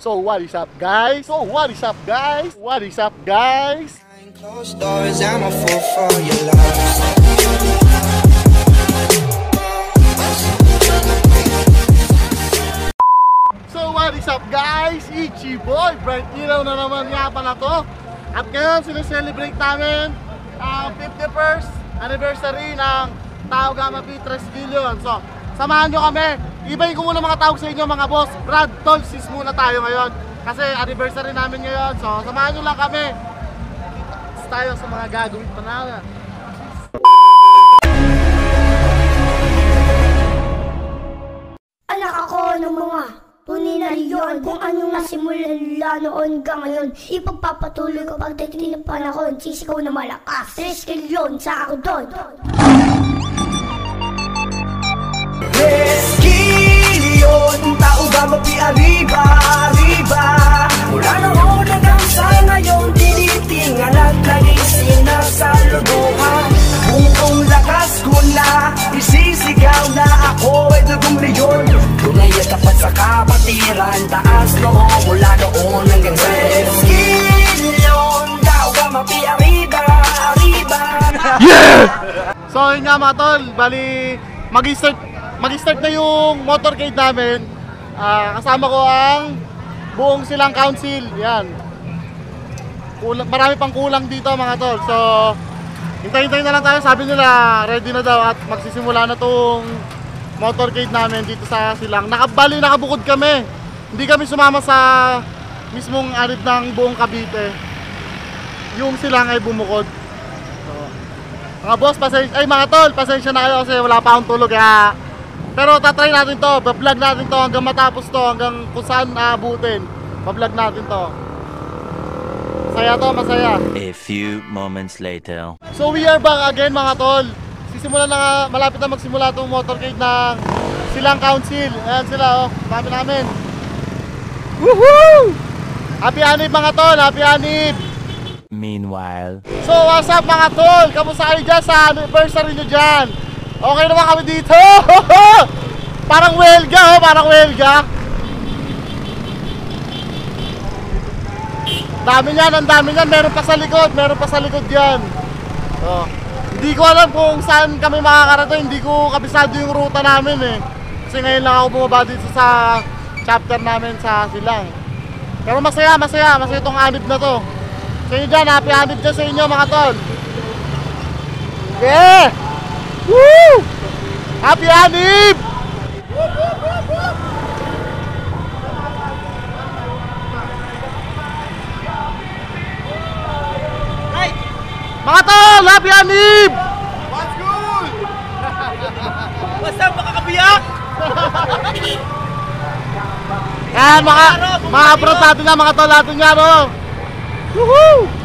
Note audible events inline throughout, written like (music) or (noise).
So what is up guys? So what is up guys? What is up guys? Behind closed doors, I'm a fool for your love. So what is up guys? Ichi Boy! Bright Ilaw na naman nga pala to. At ngayon sineselebrate namin ang 51st anniversary ng Tao Gamma P Tresquillion. So, samahan nyo kami. Ibayin ko muna mga tawag sa inyo mga boss. Brad Tolsis muna tayo ngayon. Kasi anniversary namin ngayon. So, samahan nyo lang kami. Tayo sa mga gagawin pa namin. Anak ako ng mga tunay na riyon Kung anong nasimulan nila noon hanggang ngayon Ipagpapatuloy ko pagdating ng panahon Sisigaw na malakas Tres kilyon sa ako doon Eskilyon, tao ba mapi arriba, arriba Mula noon hanggang sa ngayon Tinitingan at lagi sinasaluduhan Buong lakas ko na Isisigaw na ako ay dugong leyon Tunay at tapat sa kapatiran Taas noo mula noon hanggang sa Eskilyon, tao ba mapi arriba, arriba So yun nga mga tol, bali mag-start mag-start na yung motorcade namin. Ah, kasama ko ang buong silang council. Yan. Kulang, marami pang kulang dito mga tol. So hintay-hintay na lang tayo. Sabi nila ready na daw at magsisimula na tong motorcade namin dito sa silang. Nakabali, nakabukod kami. Hindi kami sumama sa mismong arid ng buong Cavite. Yung silang ay bumukod. Mga boss, pasensya, ay mga tol, pasensya na kayo kasi wala pa akong tulog kaya pero tatry natin to, bablog natin to hanggang matapos to, hanggang kung saan aabutin. Bablog natin to. Masaya to, masaya. A few moments later. So we are back again mga tol. Sisimula na nga, malapit na magsimula itong motorcade ng Silang Council. Ayan sila oh, dami namin. Woohoo! Happy Anib mga tol, happy Anib! Meanwhile, So what's up mga tol? Kamusta kayo dyan sa anniversary nyo dyan? Okay naman kami dito! (laughs) parang welga oh, parang welga. Dami niyan, ang dami niyan. Meron pa sa likod, meron pa sa likod yan. Oh. Hindi ko alam kung saan kami makakarating. Hindi ko kabisado yung ruta namin eh. Kasi ngayon lang ako bumaba dito sa chapter namin sa Silang. Pero masaya, masaya. Masaya itong anib na to. Sa inyo dyan, happy anib dyan sa inyo mga tol. Yeah! Woo! Happy anib! Mga tol, happy anib! What's good? Basta makakabiyak! Yan, mga, mga abroad natin na, mga tol natin yan, oh. Woohoo!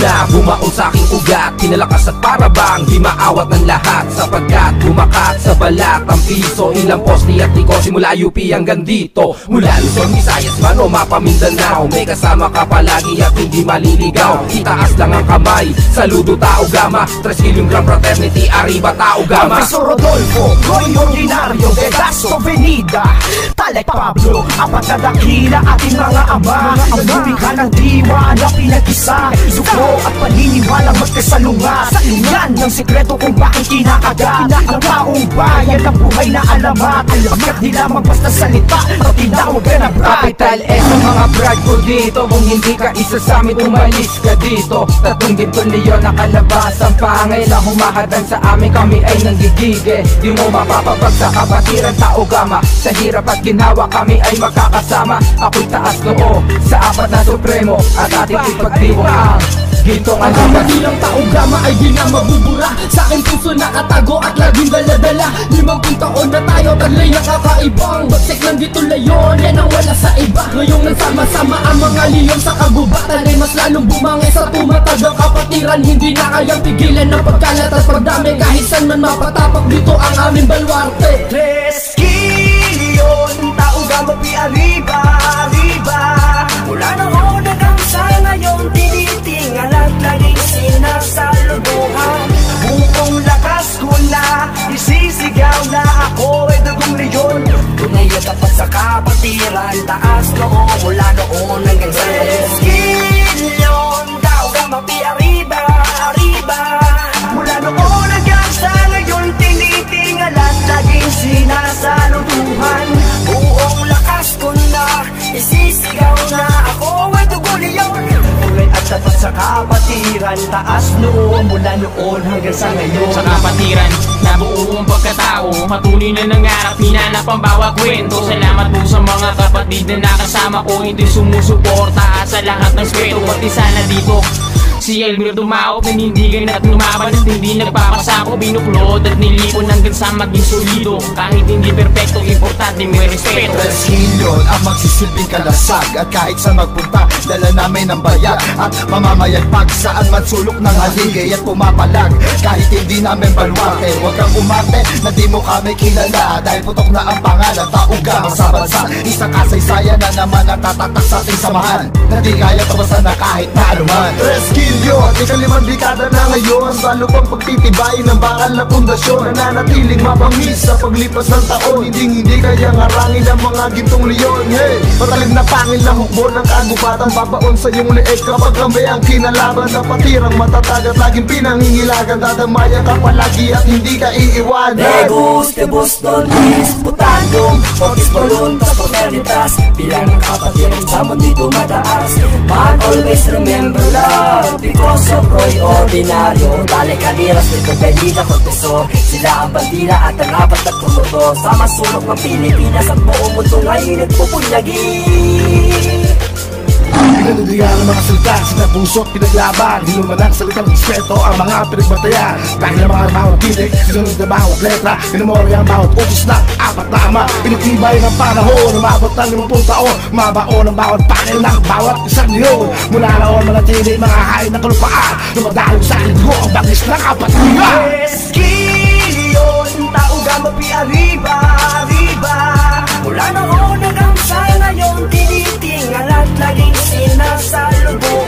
Na bumaon sa aking ugat. Kinalakas at parabang di maawat ng lahat. Sapagkat tumakat sa balat ang piso Ilang poste at liko simula UP hanggang dito. Mula Luzon, Visayas, man o Mapamindanao. May kasama ka palagi at hindi maliligaw. Itaas lang ang kamay, saludo tao gama. Tres kilyong gram fraternity, arriba tao gama. Profesor Rodolfo, Roy Ordinario, Vedasto Venida. Talek Pablo, apat na dakila ating mga ama. Nagbibigha ng diwa na pinag-isa. Suko at paniniwala magkasalunga Yan ang sekreto kung bakit kinakagat. Ang taong bayan buhay na alamat. Hanggat di lamang basta salita. At tinawag ka na Capital S ang mga brad ko dito Kung hindi ka isa sa amin, umalis ka dito. Tatlong ginto leon nakalabas. Ang pangay Na humahadang sa amin, kami ay nanggigige. Di mo mapapabag sa kapatiran tao gama. Sa hirap at ginawa kami ay magkakasama Ako'y taas noo sa apat na supremo. At ating ipagdiwang. ang gintong Ang alamat kamagilang taong gama ay di na mabubura. Sa aking puso nakatago at laging daladala. Limang taon na tayo taglay nakakaibang Bagsik ng dito layon, yan ang wala sa iba. Ngayong nagsama-sama ang mga leon sa kagubatan Ay mas lalong bumangay sa tumatagang kapatiran. Hindi na kayang pigilan ng pagkalat at pagdami. Kahit saan man mapatapak dito ang aming balwarte sa kapatiran Taas noo mula noon hanggang sa Reskilyon, tao gamapi arriba, arriba Mula noon hanggang sa ngayon Tinitingal at laging sinasaluduhan Buong lakas ko na Isisigaw na ako ay dugo at tapat sa kapatiran Taas noon mula noon hanggang sa ngayon. Sa kapatiran na buong pagkatao. Patuloy na nangarap, hinanap ang bawat kwento. Salamat po sa mga kapatid na nakasama ko. Hindi sumusuporta sa lahat ng speto Pati sana dito Si Elmer Dumao, panindigan at lumaban At hindi nagpapasako, binuklod at nilipon Hanggang sa maging solido. Kahit hindi perfecto, importante may respeto. Reskilyon ang magsisilbing kalasag At kahit saan magpunta, dala namin ang bayag At mamamayagpag saan man sulok ng haligay At pumapalag, kahit hindi namin balwarte Huwag kang umarte na di mo kami kilala. Dahil putok na ang pangalan, taong gamang sa bansa. Isang kasaysayan na naman ang tatatak sa ating samahan. Na di kaya tawasan na kahit na anuman Reskilyon, ikalimang dekada na ngayon Lalo pang pagtitibay ng bakal na pundasyon. Nananatiling mabangis sa paglipas ng taon. Hindi hindi kaya ngarangin ang mga gintong leon. Hey, patalim na pangil na hukbo ng kagubatan Babaon sa iyong leeg. Kapag kami ang kinalaban Na patirang matatag at laging pinangingilagan Dadamayan ka palagi at hindi ka iiwan. Me gusta Boston East Putandong Focus balloon Tapos veritas Bilang ng kapatid Sa dito mataas Man always remember love Because of Roy Ordinaryo. Dali kaniras nito Belina Cortesor Sila ang bandila at ang apat na promotor. Sa masulok ng Pilipinas Ang buong mundo ngayon nagpupunyagi Pinanadiyan ang mga salita sa puso at pinaglaban. Di naman ang salitang respeto ang mga pinagbatayan Dahil ang mga bawat titik, sinunod na bawat letra. Minamorya ang bawat utos na apat Pinitibay ng panahon, umabot ng limampung taon. Mabaon ang bawat panel ng bawat isang leon Mula noon manatili mga hain ng kalupaan. Dumadalo sa linggo ang bangis ng kapatiran. Reskilyon, tao gamapi arriba, arriba Mula noon hanggang sa ngayon Tinitingal at laging sinasalubuhan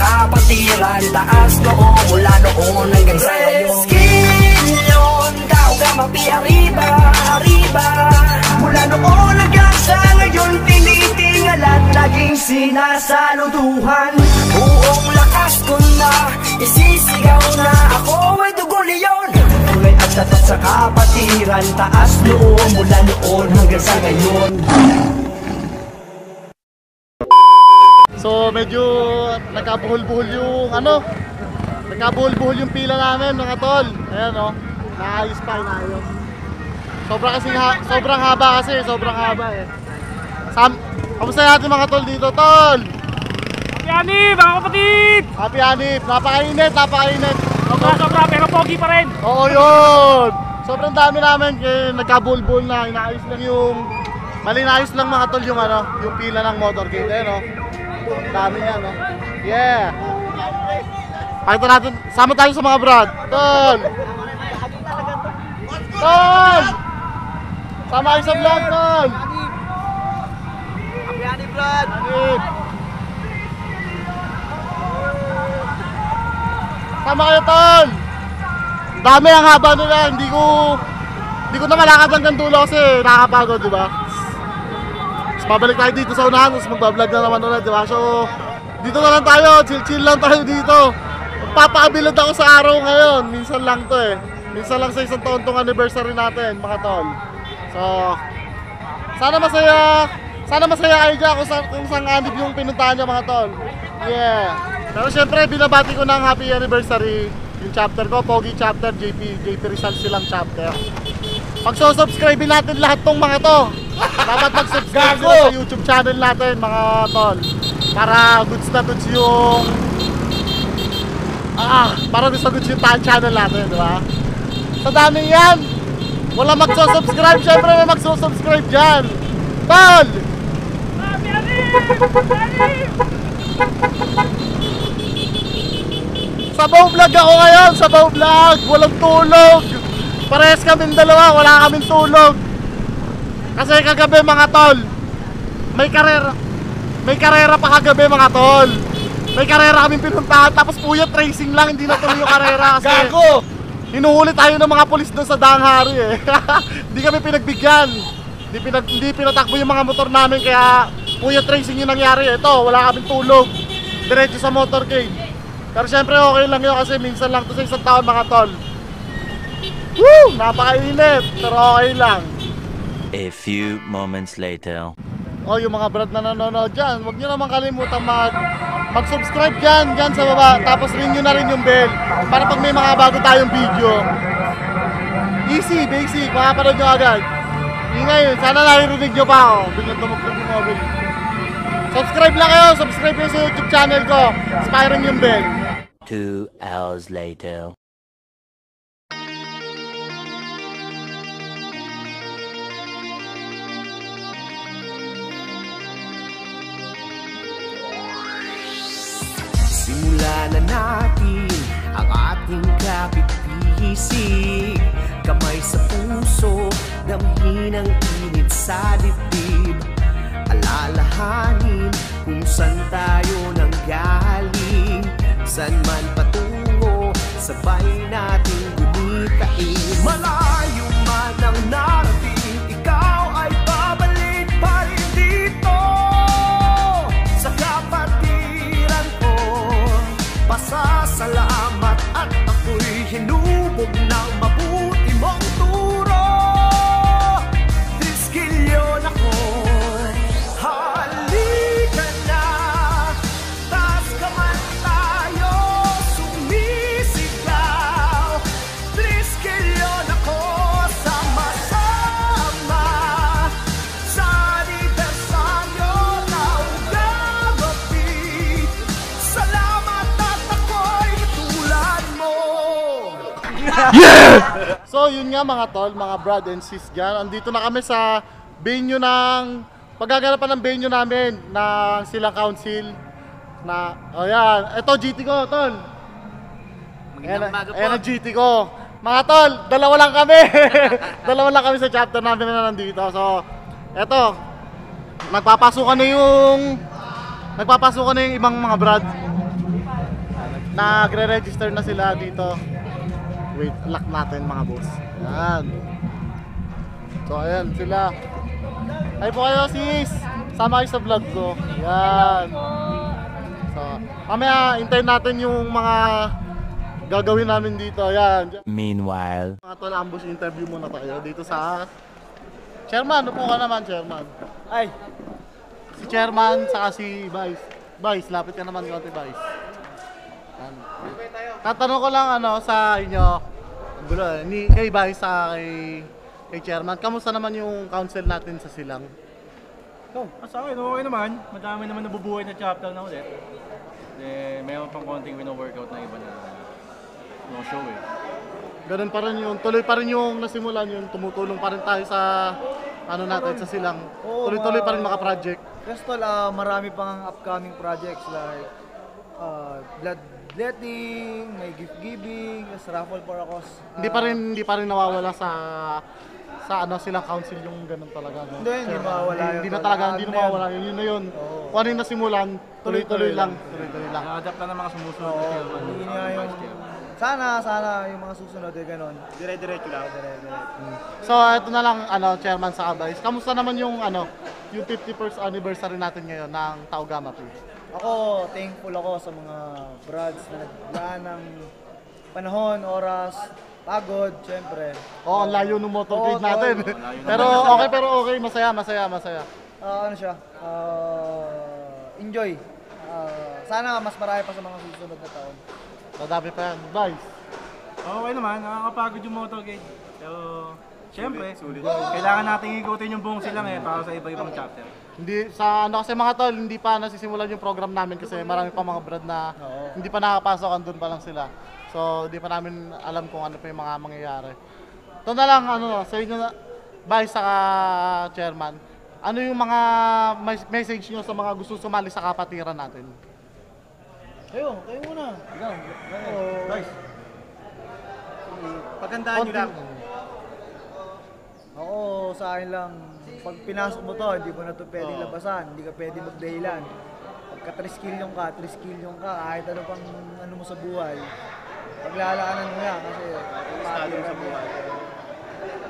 kapatiran Taas noo mula noon hanggang sa ngayon. Reskilyon, tao gamapi arriba, arriba Mula noon hanggang sa ngayon Tinitingal at laging sinasaluduhan Buong lakas ko na Isisigaw na ako ay dugo leon Tunay at tapat sa kapatiran Taas noon mula noon hanggang sa ngayon So medyo nagkabuhol-buhol yung ano Nagkabuhol-buhol yung pila namin mga tol Ayan o, naayos pa, naayos Sobrang kasi ha, sobrang haba kasi, sobrang haba eh Sam, kamusta natin mga tol dito tol? Yani, mga kapatid! Happy Hanif, napakainit, napakainit Sobra, sobra, pero pogi pa rin! Oo yun! Sobrang dami namin kaya nagkabulbul na inaayos lang yung Bali inaayos lang mga tol yung ano, yung pila ng motorcade eh no. Dami niya no. Yeah. Pakita natin, sama tayo sa mga brad. Tol! Tol! Sama kayo sa vlog, tol! Vlog! Hanif! Sama kayo, tol! Dami ang haba nila, hindi ko Hindi ko na malakad hanggang dulo kasi nakakapagod, di ba? Pabalik tayo dito sa unahan, tapos magbablog na naman ulit, di ba? So, dito na lang tayo, chill-chill lang tayo dito. Magpapakabilad ako sa araw ngayon, minsan lang to eh. Minsan lang sa isang taon tong anniversary natin, mga tol. So, sana masaya, sana masaya kayo dyan kung, sa, kung saan anib yung pinuntahan nyo mga tol. Yeah. Pero syempre, binabati ko ng happy anniversary yung chapter ko, Pogi chapter, JP, JP Rizal silang chapter. Pag subscribe natin lahat tong mga to. Dapat mag-subscribe sila sa YouTube channel natin mga tol. Para goods na goods yung Ah, para gusto goods yung channel natin, di ba? Sa dami yan, wala magsusubscribe, syempre may magsusubscribe dyan. Tol! Sabaw vlog ako ngayon, sabaw vlog, walang tulog. Parehas kaming dalawa, wala kaming tulog. Kasi kagabi mga tol, may karera, may karera pa kagabi mga tol. May karera kaming pinuntahan, tapos puya tracing lang, hindi na tuloy yung karera kasi Gago! hinuhuli tayo ng mga polis doon sa Danghari eh. (laughs) hindi kami pinagbigyan. Hindi, pinag, hindi pinatakbo yung mga motor namin kaya puya tracing yung nangyari. Ito, wala kaming tulog. Diretso sa motorcade. Pero syempre okay lang yun kasi minsan lang to sa isang taon mga tol. Woo! Napakainit, pero okay lang. A few moments later. O yung mga brad na nanonood dyan, huwag nyo naman kalimutan mag mag-subscribe dyan, dyan sa baba. Tapos ring nyo na rin yung bell. Para pag may mga bago tayong video. Easy, basic, makapanood nyo agad. Ingay, sana naririnig nyo pa ako. Biglang tumugtog yung mobile. Subscribe lang kayo, subscribe kayo sa YouTube channel ko. Inspiring yung bell. Two hours later. Simulan na natin ang ating kapit-pisig Kamay sa puso, damhin ang init sa dibdib. Alalahanin kung saan tayo nanggaling. San man patungo, sabay natin gumitain Malayo man ang narating, Nga mga tol, mga brad and sis dyan. Andito na kami sa venue ng paggaganapan ng venue namin ng silang council na oh yan, ito GT ko, tol. Ayan, ayan ang GT ko. Mga tol, dalawa lang kami. (laughs) dalawa lang kami sa chapter namin na nandito. So, eto, nagpapasukan na yung nagpapasukan na yung ibang mga brad. Nagre-register na sila dito. Wait, lock natin mga boss. Yan. So, ayan sila. Ay po kayo sis. Sama kayo sa vlog ko. Yan. So, mamaya hintayin natin yung mga gagawin namin dito. Yan. Meanwhile. Mga tol, ambush interview muna tayo dito sa Chairman, upo ka naman, Chairman. Ay, Si Chairman, saka si Vice. Vice, lapit ka naman konti, Vice. Tatanong ko lang ano sa inyo, gulo, eh, ni kay Vice sa kay kay Chairman, kamusta naman yung council natin sa Silang? Oh, sa akin, okay naman. Madami naman nabubuhay na chapter na ulit. Eh, mayroon pang konting wino-workout na iba na no show eh. Ganun pa rin yung, tuloy pa rin yung nasimulan yung tumutulong pa rin tayo sa ano natin sa Silang. Oo, Tuloy-tuloy pa rin mga- maka-project. Crystal, ah, marami pang upcoming projects like uh, bloodletting, may gift giving, yes, raffle for a cause. Hindi pa rin hindi pa rin nawawala sa sa ano silang council yung ganun talaga. No? Hindi, hindi mawawala Hindi, yun. hindi na talaga, hindi na Ano na yun? mawawala. Yun, yun na yun. Kung ano yung nasimulan, tuloy-tuloy lang. Tuloy-tuloy lang. Naka-adapt lang ng mga sumusunod Oo, na chairman. hindi nga yung sana, sana yung mga susunod ay ganon. Dire-diretso lang. So, ito na lang, ano, Chairman sa Kabays. Kamusta naman yung, ano, yung 51st anniversary natin ngayon ng Taugama P? Ako, thankful ako sa mga brads na naglaan ng panahon, oras, pagod, syempre. Oo, ang layo ng motorcade Oo, natin. tol. Layo pero okay, pero okay. Masaya, masaya, masaya. Ah, ano siya? Ah, enjoy. Ah, sana mas marami pa sa mga susunod na taon. Madami pa yan. Vice. Okay naman, nakakapagod yung motorcade. Pero, syempre, kailangan natin ikutin yung buong silang eh, para sa iba-ibang chapter. Hindi, sa ano kasi mga tol, hindi pa nasisimulan yung program namin kasi marami pa mga brad na hindi pa nakapasok, andun pa lang sila. So, hindi pa namin alam kung ano pa yung mga mangyayari. Ito na lang, ano, sa inyo na, Vice saka Chairman, ano yung mga mes- message nyo sa mga gusto sumali sa kapatiran natin? Kayo, kayo muna. Ikaw, Oh, Nice. Pagandaan nyo lang. Oo, sa akin lang, pag pinasok mo to, hindi mo na to pwedeng Oo. labasan, hindi ka pwedeng magdahilan. Pagka triskilyong ka, triskilyong ka, kahit ano pang ano mo sa buhay, paglalaanan mo yan kasi Estado sa buhay.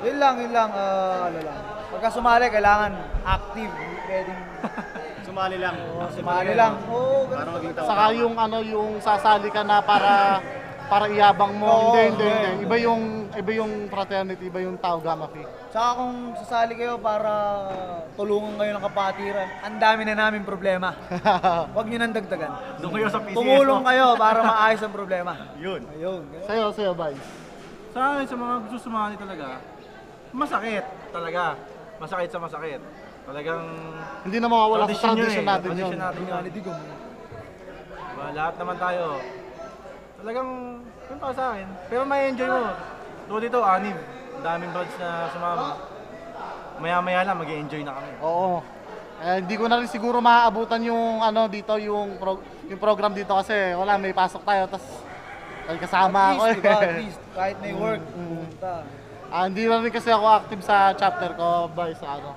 Yun lang, yun lang, ah, ano lang. Pagka sumali, kailangan active, hindi pwedeng (laughs) Sumali lang. Oo, sumali lang. Oo, ganun Para maging tao. Saka yung ano, yung sasali ka na para para iyabang mo. Oo, hindi, hindi. hindi. Iba yung iba yung fraternity, iba yung Tau Gamma Phi. Tsaka kung sasali kayo para tulungan kayo ng kapatiran, ang dami na namin problema. (laughs) Huwag nyo nang dagdagan. Doon kayo sa PCS. Tumulong kayo para maayos ang problema. Yun. Ayun. Sa'yo, sa'yo, Vice. Sa akin, sa mga gusto sumali talaga, masakit talaga. Masakit sa masakit. Talagang... Hindi na mawawala sa Tradition yun tradition eh. natin yun. Tradition natin yun. Diba, lahat naman tayo. Talagang, yun para sa akin. Pero may enjoy mo. Tulad dito, anim. Ang daming buds na sumama. Maya-maya lang, mag enjoy na kami. Oo. Eh, hindi ko na rin siguro maaabutan yung ano dito yung pro- yung program dito kasi wala may pasok tayo tapos ay kasama ako At least, eh. diba? At least, kahit may work, pumunta. Ah, hindi na rin kasi ako active sa chapter ko by sa ano.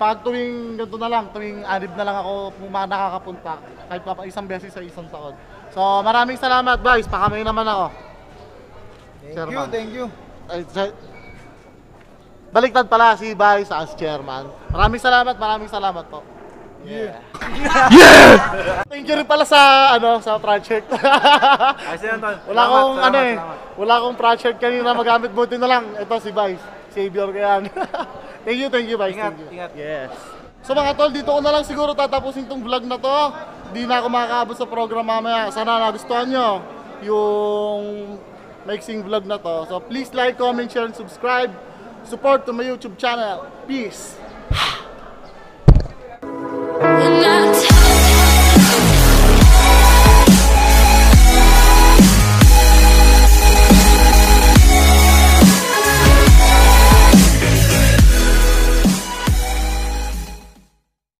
Pag tuwing ganito na lang, tuwing anib na lang ako puma nakakapunta kahit pa isang beses sa isang taon. So maraming salamat guys, pakamay naman ako. Thank Chairman. you, thank you. Ay, sa- Baliktad pala si Vice as chairman. Maraming salamat, maraming salamat po. Yeah. Yeah! (laughs) Thank you rin pala sa ano sa project. (laughs) Yan, Tol. wala Salamat, akong salamat, ano eh. salamat. Wala akong project kanina magamit buti na lang. Ito si Vice. Savior ko yan. (laughs) thank you, thank you Vice. Ingat, thank you. ingat. Yes. So mga tol, dito ko na lang siguro tatapusin tong vlog na to. Di na ako makakaabot sa program mamaya. Sana nagustuhan nyo yung mixing vlog na to. So please like, comment, share, and subscribe. Support to my YouTube channel. Peace.